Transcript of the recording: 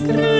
scream.